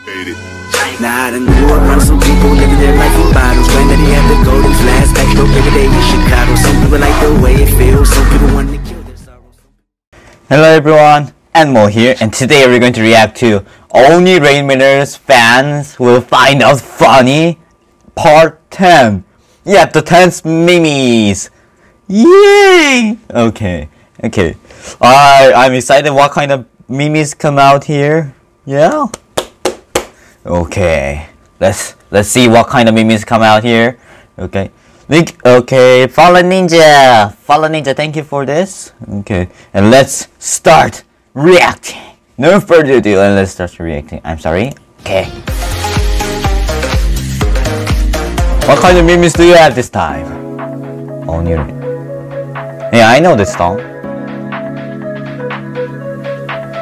Nah, I done grew up around some people living their life in bottles. Granddaddy had the golden flask, backstore every day in Chicago. Some people like the way it feels, some people want to kill their sorrows. Hello everyone, Ed Mole here, and today we're going to react to Only Rainimator's fans will find out funny part 10. Yeah, the 10th memes. Yay! Okay, okay. Alright, I'm excited what kind of memes come out here. Yeah? Okay. Let's let's see what kind of memes come out here. Okay. Okay, Fallen Ninja. Fallen Ninja, thank you for this. Okay. And let's start reacting. No further ado, and let's start reacting. I'm sorry. Okay. What kind of memes do you have this time? Only Yeah, I know this song.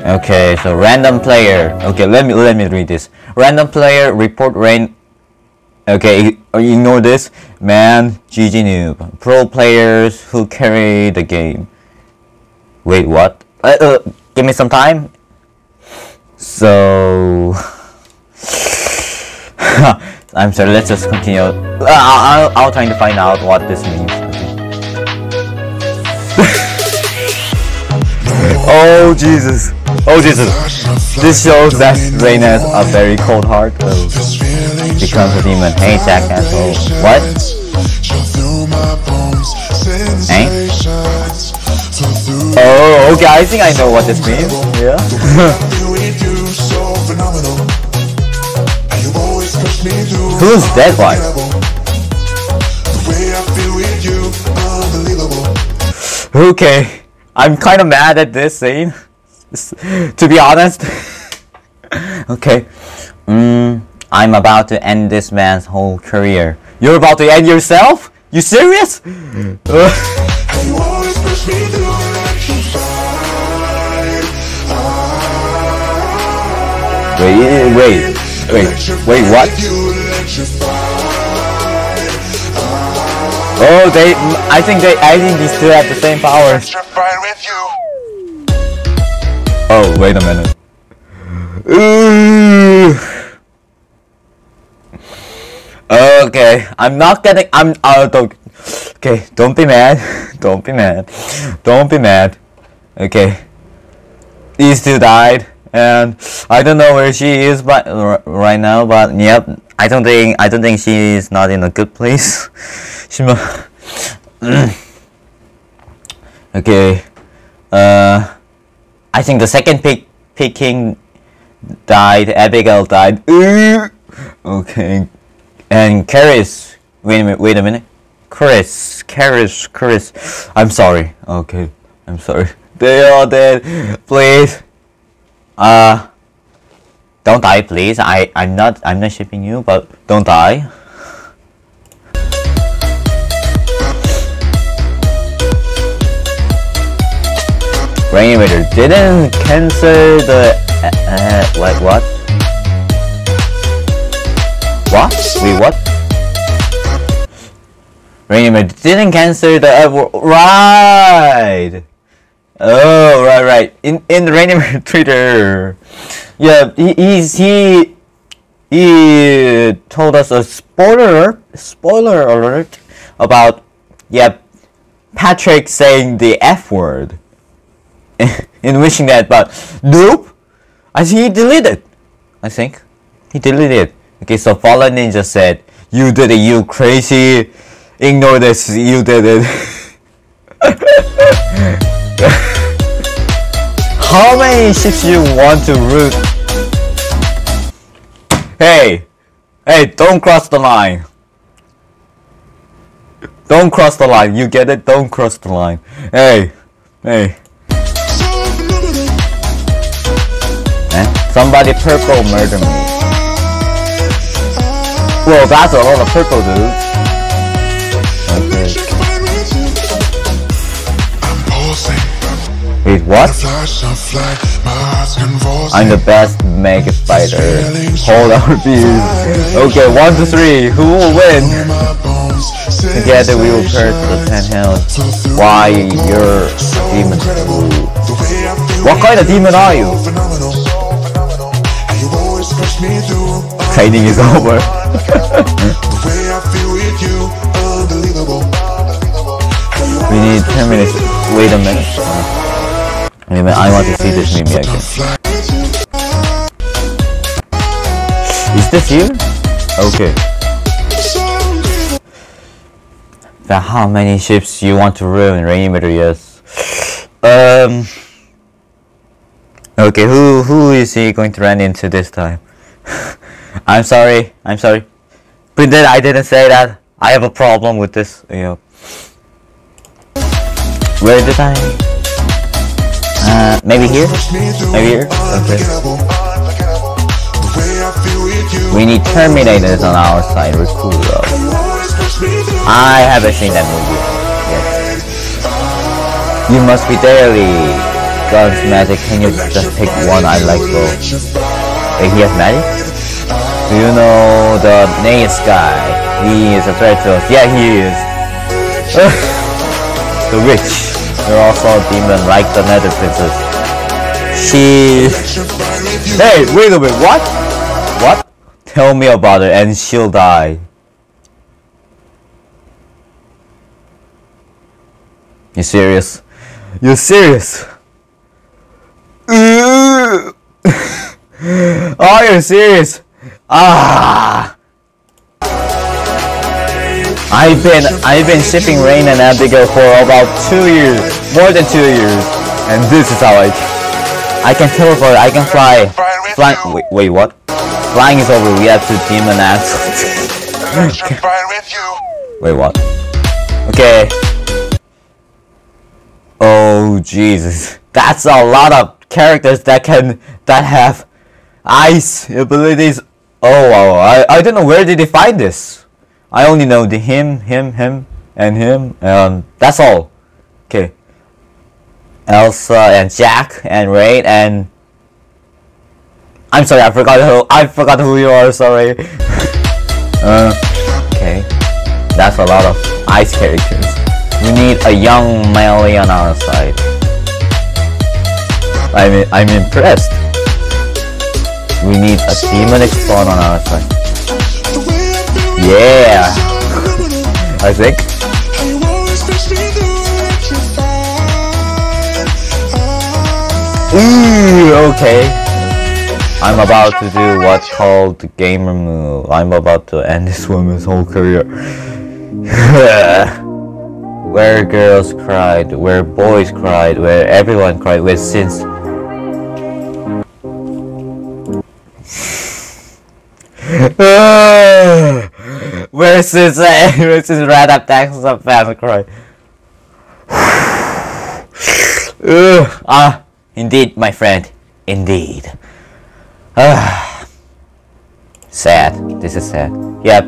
Okay, so random player. Okay, let me let me read this. Random player report rain. Okay, ignore this. Man, GG noob. Pro players who carry the game. Wait, what? Uh, uh, give me some time. So, I'm sorry. Let's just continue. Uh, I'll, I'll try to find out what this means. oh Jesus. Oh Jesus! This shows that Rain has a very cold heart. Oh. Becomes a demon. Hey jackass. Oh. What? Hey? Oh, okay. I think I know what this means. Yeah. Who's that one? Okay. I'm kind of mad at this scene. to be honest. okay. Mm, I'm about to end this man's whole career. You're about to end yourself? You serious? wait, wait, wait, wait, what? Oh, they, I think they, I think they still have the same powers. Oh, wait a minute. Okay, I'm not getting. I'm. Uh, don't. Okay, don't be mad. Don't be mad. Don't be mad. Okay. These two died, and I don't know where she is, but right now. But yep, I don't think. I don't think she is not in a good place. she. okay. Uh. I think the second pick picking died. Abigail died. Okay, and Karis. Wait a minute. Wait a minute. Chris, Karis, Chris. I'm sorry. Okay, I'm sorry. They are dead. Please. Uh. Don't die, please. I I'm not I'm not shipping you, but don't die. Rainimator didn't cancel the uh, uh, like what? What? Wait, what? Rainimator didn't cancel the uh, right. Oh, right, right. In in the Rainimator Twitter, yeah, he he's, he he told us a spoiler spoiler alert about yeah Patrick saying the F word. in wishing that, but nope. I think he deleted. I think he deleted. Okay, so Fallen Ninja said, "You did it, you crazy. Ignore this. You did it." How many ships you want to root? Hey, hey, don't cross the line. Don't cross the line. You get it? Don't cross the line. Hey, hey. Somebody purple murder me. Well, that's a lot of purple, dude. Wait, what? I'm the best Mega fighter. Hold our views. Okay, one to three. Who will win? Together we will curse the ten. Why you're a demon? What kind of demon are you? Push me through. Training is over. The way I feel with you, unbelievable. We need 10 minutes. Wait a minute. Wait a minute, I want to see this meme again. Is this you? Okay. Then how many ships you want to ruin? Rainimator, yes. Um. Okay, who who is he going to run into this time? I'm sorry. I'm sorry. But then I didn't say that. I have a problem with this. You know. Where did I? Uh, maybe here. Maybe here. Okay. We need Terminators on our side. We're cool though. I haven't seen that movie. Yes. You must be daily. Guns, magic. Can you just pick one? I like both. He has magic? Do you know the Nace guy? He is a threat to us. Yeah, he is. the witch. You're also a demon like the Nether Princess. She. Hey, wait a minute. What? What? Tell me about her and she'll die. You serious? You serious? Are you're serious? Ah! I've been I've been shipping Rain and Abigail for about two years, more than two years, and this is how I I can teleport. I can fly. Fly. Wait, wait, what? Flying is over. We have to demon you. Wait, what? Okay. Oh Jesus, that's a lot of characters that can that have ice abilities. Oh wow, I I don't know where did they find this. I only know the him, him, him, and him. and that's all. Okay. Elsa and Jack and Rain and I'm sorry, I forgot who I forgot who you are. Sorry. uh, okay, that's a lot of ice characters. We need a young Melee on our side. I'm I'm impressed. We need a demon spawn on our side. Yeah, I think. Ooh, okay. I'm about to do what's called the gamer move. I'm about to end this woman's whole career. where girls cried, where boys cried, where everyone cried, where since. Where since, where Red Up Texas of ah, indeed, my friend. Indeed. Ah. sad. This is sad. Yep.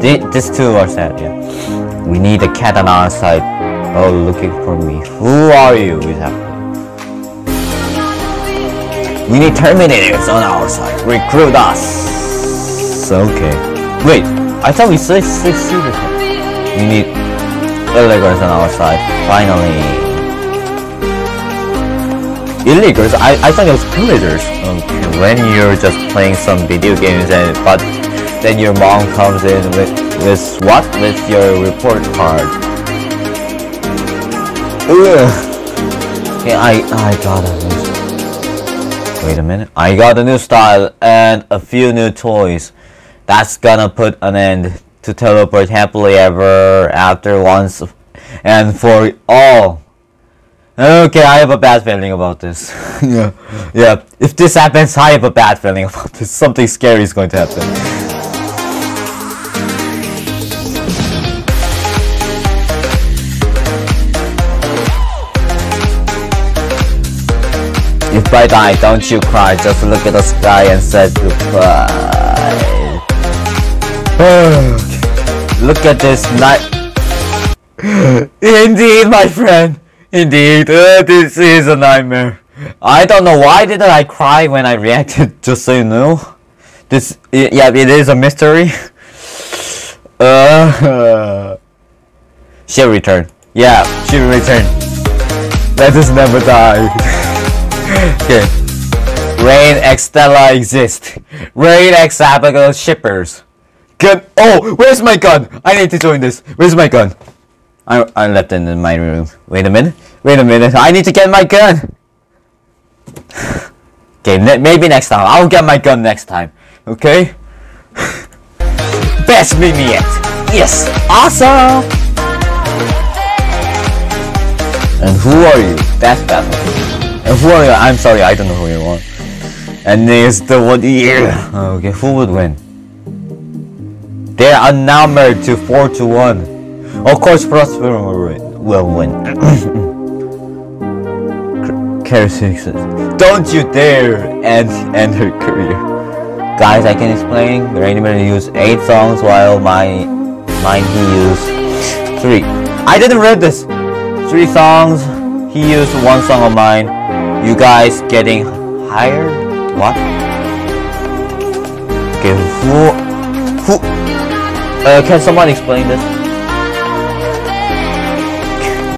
Th these two are sad, yeah. We need a cat on our side. Oh, looking for me. Who are you? Happening. We need Terminators on our side. Recruit us. Okay. Wait, I thought we said six seaters. We need Illegals on our side. Finally. Illegals? I, I thought it was pillagers. Okay, when you're just playing some video games and but then your mom comes in with with what? With your report card. Ugh. Okay, I I got a new Wait a minute. I got a new style and a few new toys. That's gonna put an end to teleport happily ever after once and for all. Okay, I have a bad feeling about this. yeah, yeah. If this happens, I have a bad feeling about this. Something scary is going to happen. If I die, don't you cry. Just look at the sky and say goodbye. Look at this night. Indeed, my friend. Indeed, uh, this is a nightmare. I don't know why didn't I cry when I reacted. Just so you know, this yeah, it is a mystery. Uh, she'll return. Yeah, she'll return. Let us never die. okay. Rain X Stella exist. Rain X Abigail shippers. Gun. Oh, where's my gun? I need to join this. Where's my gun? I I left it in my room. Wait a minute. Wait a minute. I need to get my gun. Okay, ne- maybe next time. I'll get my gun next time. Okay. Best meme yet. Yes. Awesome. And who are you? That's Batman. And who are you? I'm sorry, I don't know who you are. And there's the one year. Okay, who would win? They are now married to four to one. Of course, Prosper will win. Win. Don't you dare end end her career. Guys, I can explain. Rainimator used eight songs while my mine he used three. I didn't read this. Three songs. He used one song of mine. You guys getting hired? What? Okay, who who uh, can someone explain this?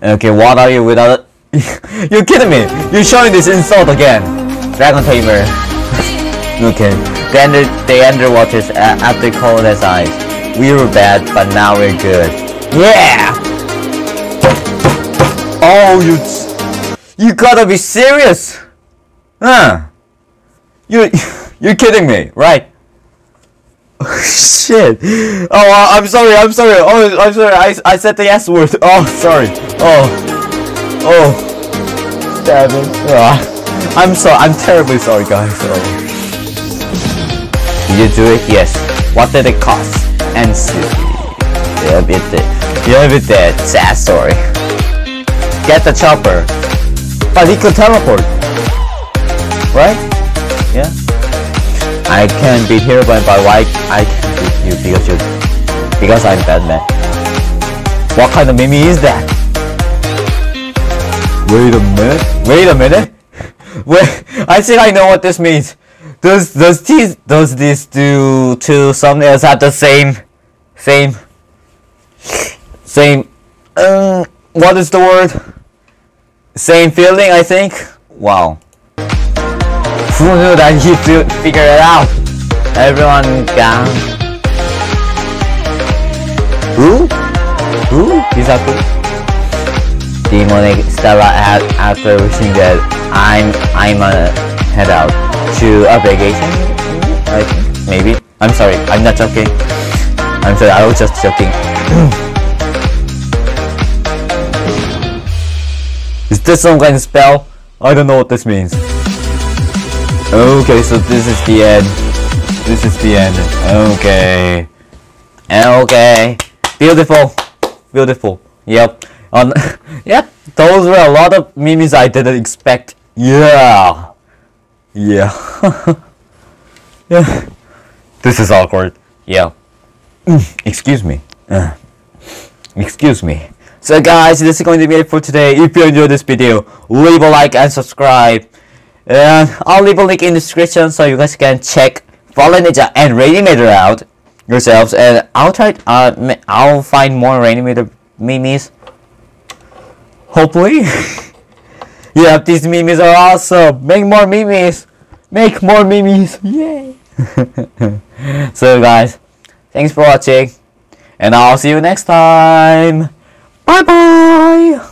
Okay, what are you without You're kidding me! You're showing this insult again! Dragon Tamer. okay. The, under, the underwaters a- after cold as ice. We were bad, but now we're good. Yeah! Oh, you... You gotta be serious! Huh? You... You're kidding me, right? Shit. Oh, uh, I'm sorry, I'm sorry. Oh, I'm sorry. I, I said the S word. Oh, sorry. Oh. Oh. Damn it. Ah. I'm sorry, I'm terribly sorry, guys. Oh. Did you do it? Yes. What did it cost? And see. Yeah, bit it. Yeah, bit that. Sad story. Get the chopper. But he could teleport. Right? Yeah. I can be here, but by why I can beat you because you because I'm Batman. What kind of meme is that? Wait a minute. Wait a minute. Wait, I think I know what this means. Does does these does this do two thumbnails have the same same same um what is the word? Same feeling I think? Wow. Who knew that he to figure it out? Everyone got Who? Who? Hisaku? Demonic Stella ad after wishing that I'm I'm a head out to a vacation. Think maybe. I'm sorry. I'm not joking. I'm sorry. I was just joking. Is this some kind of spell? I don't know what this means. Okay, so this is the end. This is the end. Okay. Okay. Beautiful. Beautiful. Yep. On yep. Those were a lot of memes I didn't expect. Yeah. Yeah. yeah. This is awkward. Yeah. Excuse me. Uh, excuse me. So guys, this is going to be it for today. If you enjoyed this video, leave a like and subscribe. And I'll leave a link in the description so you guys can check Fallen Ninja and Rainimator out yourselves. And I'll try. Uh, I'll find more Rainimator memes. Hopefully. yeah, these memes are awesome. Make more memes. Make more memes. Yay. so guys, thanks for watching, and I'll see you next time. Bye bye.